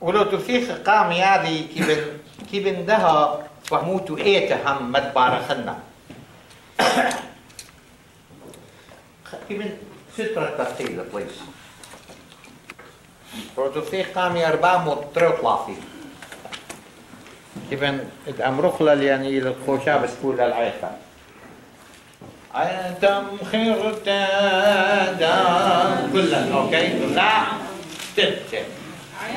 ولو تفيخ قام يادي كيبن كيبن دها فهموتو إيتا هم مد بارخنا. كيبن سترة تفصيل بليز بروتوفيخ قام يربا مطرق لافي كيبن الامرخ يعني الخوشا بسكول للعيفة أنتم خير تادم كلها أوكي؟ لا تبتل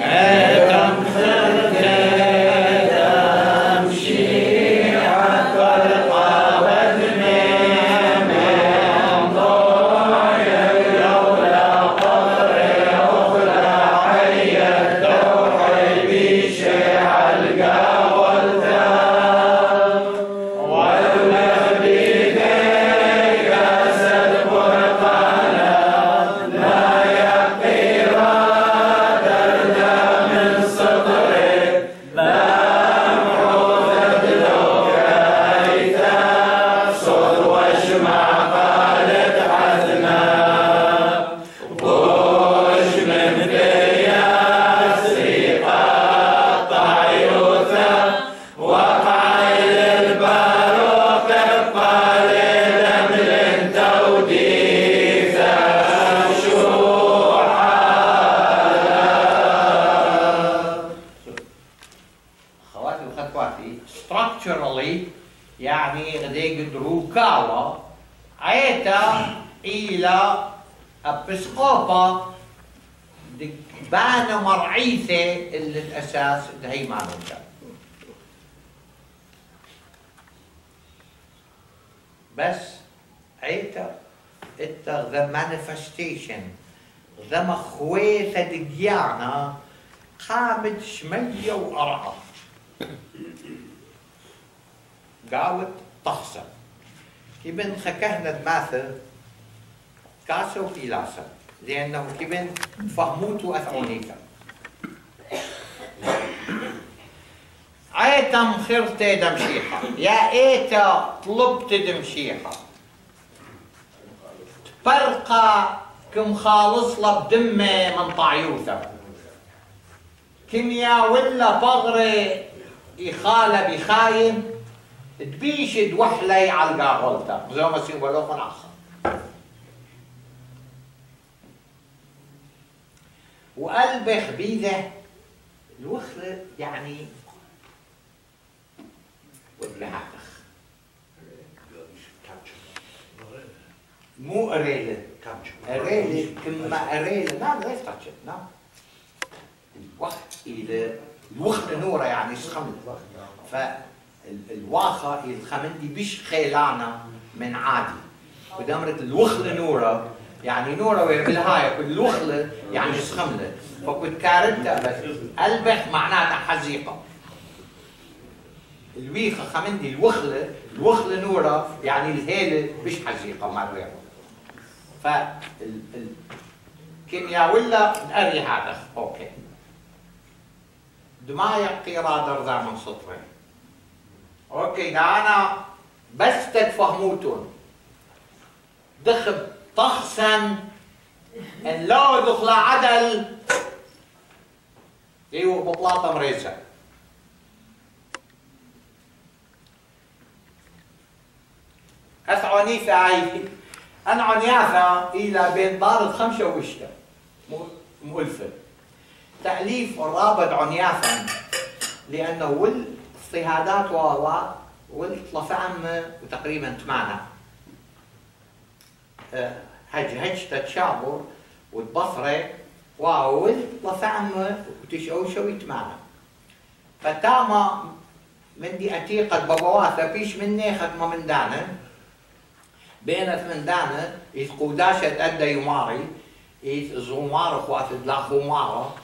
أنتم خير بان مرعيثة اللي الأساس اللي هي معناتها بس عيتا إتا the manifestation. ذا مخويثة دقيانا قامت شمية وأرعى. قاوت طخسة. كيبن خكهنا دماثة كاسو إلاسة لأنه كيبن فهموتو أثعونيكا عيتا مخرت دمشيحة يا إيتا طلبت دمشيحة تبرقى كم خالص له بدمة من طعيوثة كيميا ولا بغري يخالى بخايم تبيش دوحلي على القاغلتا. زي ما من وقلب خبيثة الوخلة يعني والبهاتخ مو قريلة. قريلة. كما قريلة. نعم ليش تاتشت نعم. الوقت إذا الوخلة نورة يعني سخمت فالواخة الخمندي بيش خيلانة من عادي. ودمرت الوخلة نورة يعني نورة ويعملها كل الوخلة يعني سخملة فكنت كارتها بس قلبك معناتها حزيقة. الويخة خمندي الوخلة الوخلة نورة يعني الهيلة مش مع الرياضة ف كيمياء ولا؟ نقري هذا. أوكي. دمايا قيرادر ذا من سطرين. أوكي ده أنا بس تتفهموتون دخب طخسا لو دخل عدل. أيوه بطلاطه مريسة. أسعنيفة عايفة أنا عنيافة إلى بين دار الخمسة وشتا مؤلفة تأليف الرابط عنيافا لأنه والاضطهادات واوا والطلفعم وتقريبا تمانا هج هج تتشابر وتبصرة واو والطلفعم وتشوشو ويتمانا فتاما من دي أتيقة بابواثة بيش مني ختمة من دانا. بينت من دانا إذ قوداشة أدى يماري إذ زومار أخوات لا خمارة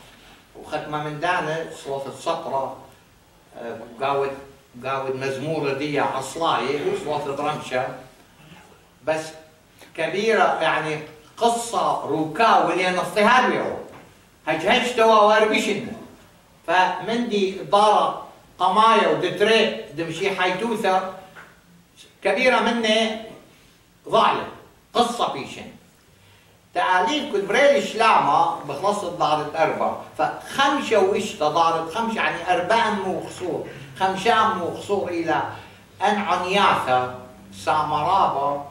وختمة من دانا صوت السطرة قاود قاود مزمورة دي عصلاية وصوت رمشة بس كبيرة يعني قصة روكاوي لأن اضطهاد يعو هج هج توا واربشن فمن دي دارة قماية ودتري دمشي حيتوثة. كبيرة مني ضعلة قصة بيشن. تعاليل كنت بريل شلامة بخلصت ضارت أربع فخمسة وإشتا ضارت خمسة يعني أربعة مو خصور خمسة مو خصور إلى أن عنياثة سامرابة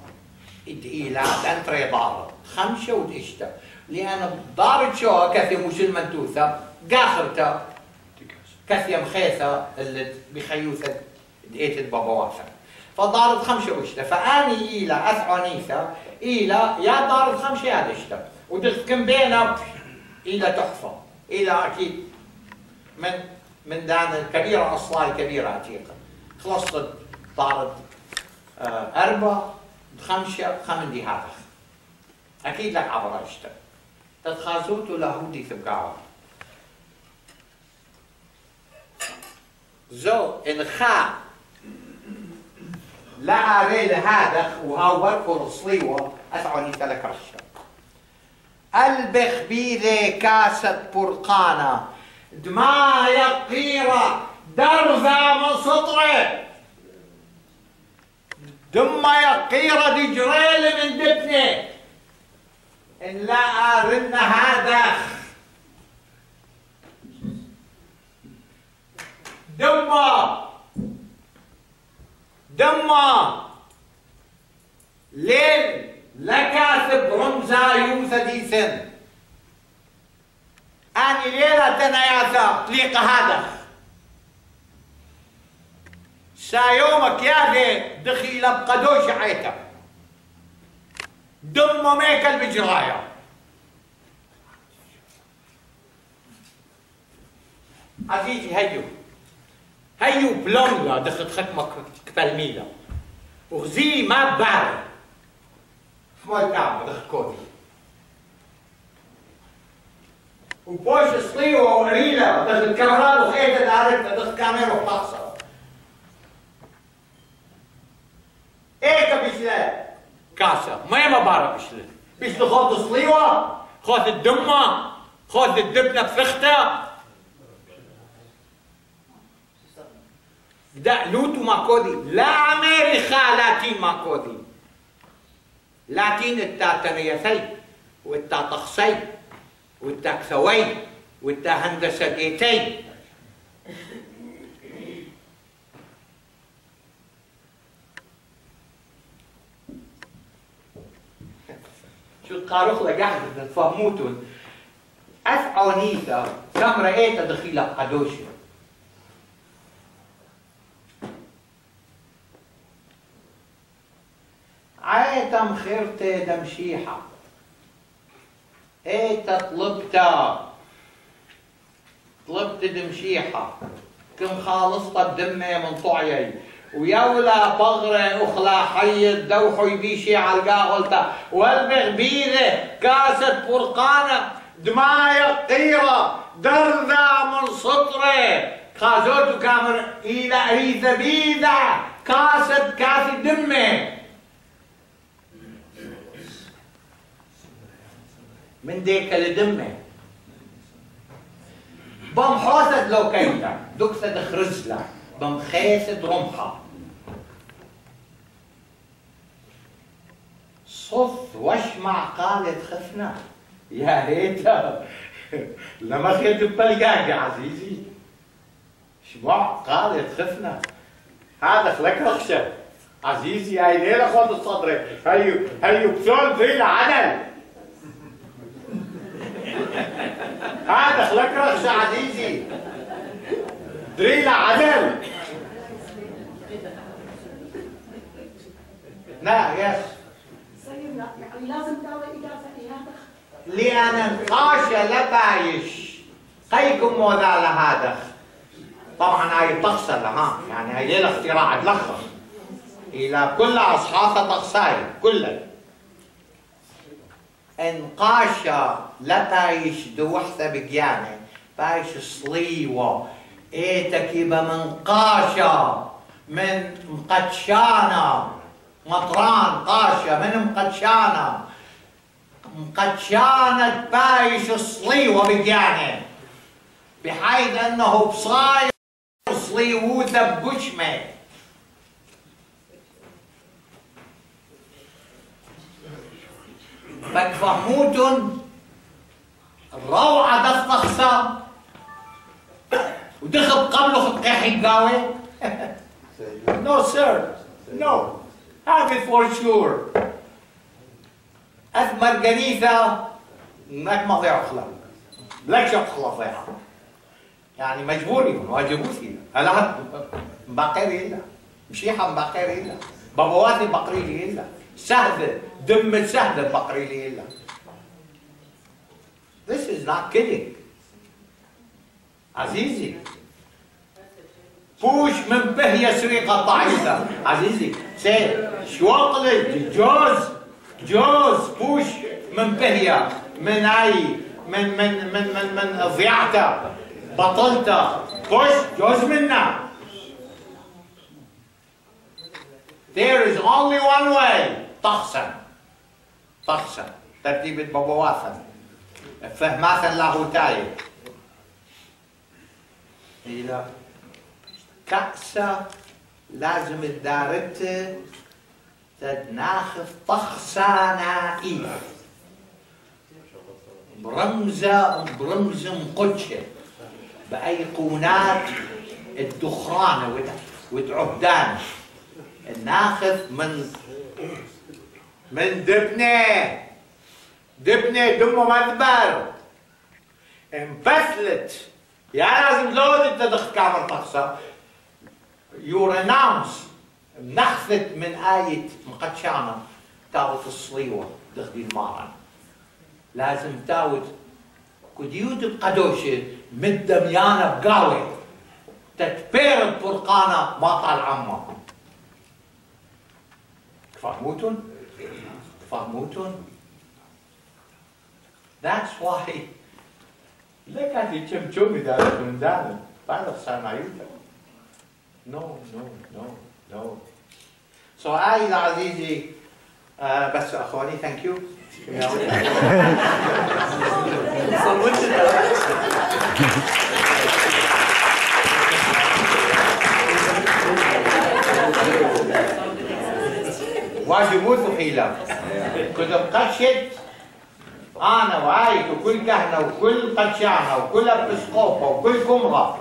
إلى أن تري ضارت خمسة وإشتا لأن ضارت شو كثي مش المنتوثة قاخرته. كثي مخيثة. اللي بخيوثة دقيت بابواتها. فضارت خمسة وإشتا فأني إلى أثعنيثة إلى يا دار خمسة يا دشتا ودخكم بينا إلى تحفة. إلى أكيد من من دان الكبيرة أصلا الكبيرة عتيقة. خلصت دارت آه خمسة خمن دي هذا. أكيد لك عبر اشتا تتخازوتو لهودي ثبقاوة زو إن خا. لا عليه هذا وهاو بركو صليوة أثعني تلك رشا ألبخ بيذي كاسة برقانة دماء قيرة. درزة من سطرة. دم قيرة دي جريل من دفنة. إن لا أرن هذا. دمه دما ليل لكاتب رمزا يوثا ديثن. أني ليلة تناياثا طليق هذا. سايومك يا ذي دخيل بقدوش عيتا دم ميكل بجرايا عزيزي هيو. هيو بلونغا دخلت ختمك كبالميلا وغزي ما بعد حمال كعبة دخلت كودي. وبوش صليوة وقريلة دخلت كاميرا وخيطة دارتها دخلت كاميرا وطقصة كبشلة كاسة ما ما بعرف بشلة بشلة خاطر صليوة خاطر الدمة خاطر الدبنة بفختة ده لوتو ماكودي لا أمريكا لاتين ماكودي لاتين التاتريثي والتاتخسي والتكثوي والتهندسجيتي شو القاروخ لقاعد تفهموتون أفعونيتا كم رأيت دخيلة قدوشي عيتم خيرت دمشيحة ايتا طلبتا طلبت دمشيحة كم خالصتا الدمة من طعيي. ويولا بغرة أخلا حي الدوح يبيشي على القاغلتا. والبغبيرة كاسة برقانة دماية قيرة درذا من سطرة. خازوتو كامر إلى ريثة بيدة كاسة كاسة دمة. من ديك الدمه بمحوسد لو كيتا دكسد خرزلا بمخيسد رمحة صف واشمع قالت خفنا يا ريتا لما خيت بلقاك عزيزي. شمع قالت خفنا هذا خلق رخشة. عزيزي هاي ليلة خد الصدر هيو هيو بسول فينا عدل هذا خلق رخصة عزيزي. دريلة عدل. لا يس. لأن قاشة لبايش. قيكم موذا لهذا طبعا هاي تخسر لها. يعني هاي ليلة اختراع تلخص إلى كل أصحابها تخساي كلها. إن قاشا لا بايش دوحثة بقيانة بايش صليوة. إيتك من قاشا من مقدشانة مطران قاشا من مقدشانة مقدشانة بايش صليوة بقيانة بحيث أنه بصاير صليوة بجمه فهموتن روعة دفتخسا ودخل قبله خد قاحي قاوي No sir, no. Have it for sure. أث مرجانيثا ما ما ضيع خلاص. لك شو خلاص ضيع. يعني مجبوري واجبوسي. هلا باقير إلا. مشي حم باقير إلا. بابواتي بقري لي إلا. سهلة دم سهلة بقري لي إلا. This is not kidding. عزيزي. بوش من بهي سرقة ضعيفة عزيزي سي شو أقلد جوز جوز. بوش من بهي من أي؟ من من من من من ضيعته بطلته. بوش جوز منا There is only one way. طخسا طخسا ترتيبة بابواتها فهماثا لاهوتاية إلى كأسة لازم الدارته تدناخف طخسانا إيه برمزة برمزة مقدشة. بأيقونات الدخرانة وتعهدان الناخف من من دبنة. دبنة دمه مذبر انفصلت يا لازم لود انت دخل كامل طقسة you renounce نخفت من آية مقدشانة تاوت الصليوة دخدي المارن لازم تاوت كديود بقدوشة مدميانة بقاوي تتبير بفرقانة ما طال عمه فهموتون فهموتون That's why لك هذه كم كم دارت من دارت بعد صنعيتها No, no, no, no. So عايز عزيزي آه بس اخواني ثانك يو واجبوت وحيلة كنت قشت أنا وعايت وكل كهنة وكل قدشانة وكل ابسقوفة وكل كمرة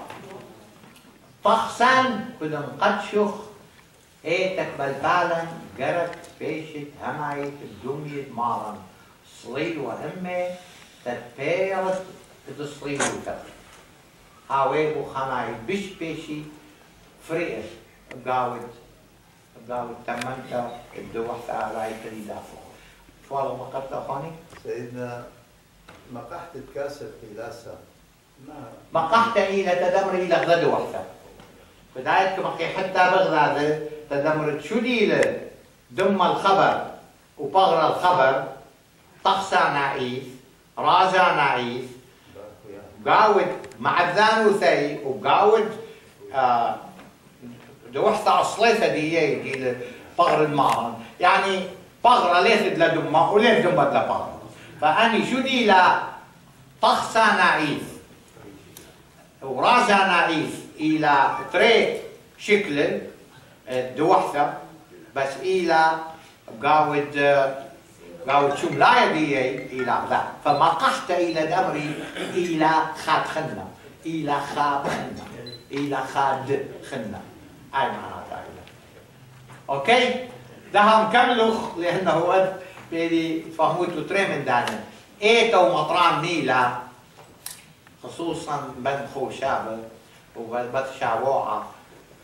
طخسان بدن قدشخ ايتك بالبالن قرت فيشت همعيت الدمية مارن. صلي وهمة تتبيرت بتصلي وتر هاويبو خمعي بش بيشي فريق قاود قاود تمنت الدوحة على تريدافو فوالا ما قلت أخواني؟ سيدنا مقحت الكاسر في لاسا ما مقحت إلى تدمر إلى غد وحدة بداية مقي حتى بغداد تدمرت شو ديلة دم الخبر وبغرى الخبر طقسا نعيف رازا نعيف قاود مع الذانوثي وقاود آه دوحت أصليثة دي دي بغر المعرن يعني بغرة ليست لدمة وليس دمة لبغرة فأني شو دي لا؟ طخسا نعيف ورازا نعيف إلى تري شكل دوحثة بس إلى قاود قاود شو ملاية دي إلى ذا فما قحت إلى دمري إلى خاد خنة. إلى خاد خنة. إلى خاد خنة. أي معناتها أوكي؟ ده هنكملوخ لأنه هو بيدي فهموتو تري من دانا إيتو مطران ميلا خصوصا بن خوشابة وبت شعواعة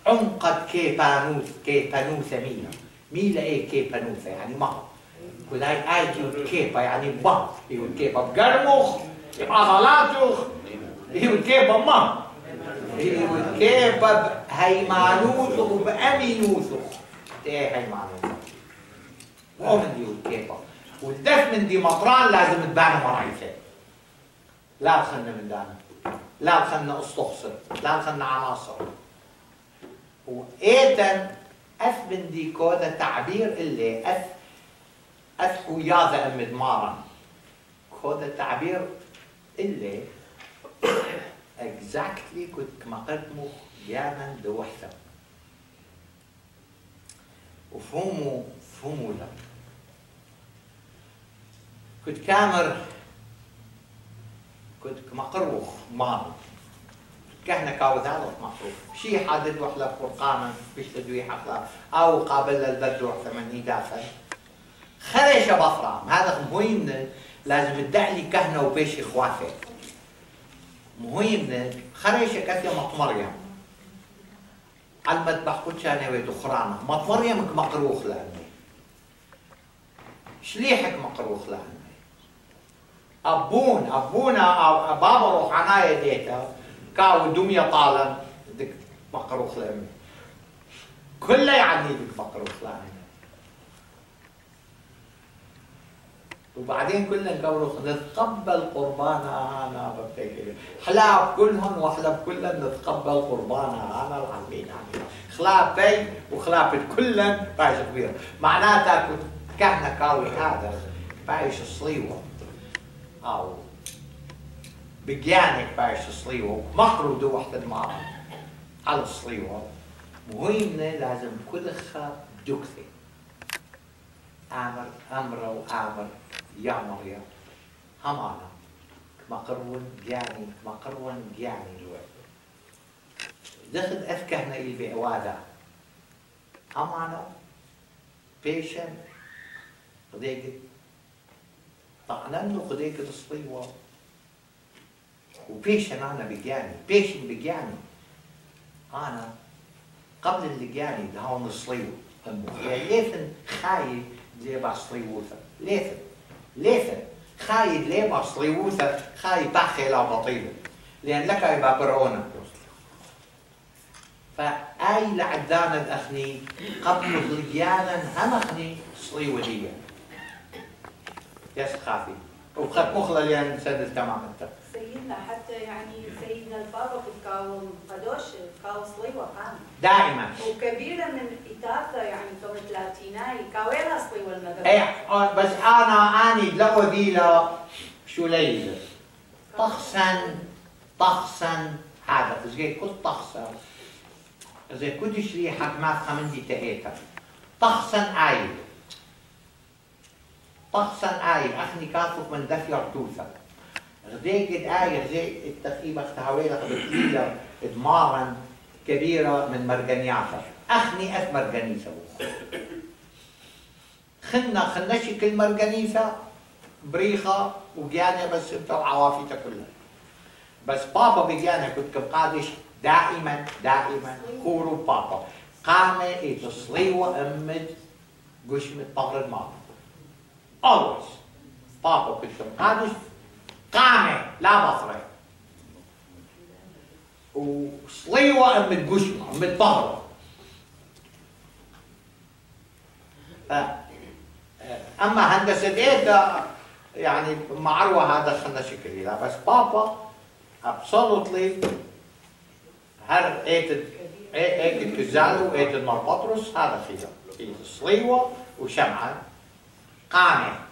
عمقت كي بانوث كي بانوثة ميلا. ميلا إيه كي بانوثة يعني ما. ولاي اي يود كيبا يعني ما. يود كيبا بقرمخ بعضلاتخ يود كيبا ما. يود كيبا بهيمانوث وبأمينوث إيه هيمانوث ومن يود كيبا والدف من دي مطران لازم تبان مرايثة لا تخلنا من دانا. لا تخلنا استخسر لا تخلنا عناصر. وإيتن أف من دي كودا تعبير اللي أف أف وياذا أم دمارا كودا تعبير اللي exactly كنت كما قدموا يانا دوحثا. وفهموا فهموا لا. كنت كامر كنت مقروخ مال كهنة كاو ذلك مقروخ. شي حدد وحلا فرقانا بيش تدوي حفلة أو قابل البدوع ثمانية دافع خرش بفرام هذا مهم لازم تدعي لي كهنة وبيش إخواتي مهم خرش كثير مط مريم على المذبح كل شانة ودخرانا مط مريم مقروخ لأني شليحك مقروخ لأني ابون ابونا بابا روح عناية ديتا. كاو دمية طالم بدك مقروخ لامي كله يعني بدك مقروخ لامي وبعدين كلنا نقولوا نتقبل قربانا أنا بفتكر حلاب كلهم وحلب كلهم نتقبل قربانا أنا العالمين. خلاف بي وخلاف كلهم بايش كبير. معناتها كنت كهنة كاوي هذا بايش صليوه. أو بجانك بايش صليوه. مخرودة وحدة المعرض على الصليوه مهم لازم كل خا دكتي آمر آمر وآمر. يا همانا. مقرون جاني مقرون جاني الوقت دخل أفكهنا البي وادا همانا. بيشن. قديك طعنن قديك تصليوه وبيشن أنا بجاني. بيشن بجاني. أنا قبل اللي جاني ده هون صليوه يعني ليثن خايف زي بصليوثة ليثن. ليثن خايد ليه بصليوثة خايد بخي لا بطيلة. لأن لك يبقى برعونة فأي لعدان الأخني قبل غليانا هم أخني صليودية يس خافي وبخط مخلة لأن سد تمام التر سيدنا حتى يعني سيدنا البابا بتكاوم قدوش كاو صليوة قام دائما. وكبيرة من إتاثة يعني كم ثلاثيناي كاويلا صليوة المدرسة إيه بس أنا أني لو ذيلا شو ليلة طخسن طخسن هذا زي كنت طخسن زي كنت شريحة ما خمندي تهيتا طخسن آيل. طخسن آيل. أخني كاتف من دفير توثا غديك آية زي التقييمة اختهويلة بتليلة إدمارا كبيرة من مرجانياتا أخني أث مرجانيسة خلنا خلنا كل مرجانيسة بريخة وجانا بس انت وعوافيتها كلها. بس بابا بجانا كنت قادش دائما دائما خورو بابا. قامة يتصليوا أمد قشمة طهر الماء. Always. بابا كنت قادش قامة لا بصرة. وصليوة أمد قشمة أمد طهر. أما هندسة ايدا يعني معروة هذا خلنا شكلي لا بس بابا absolutely هر ايتد ايتد كزالو ايتد مال بطرس هذا فيها في صليوة وشمعة. قامة.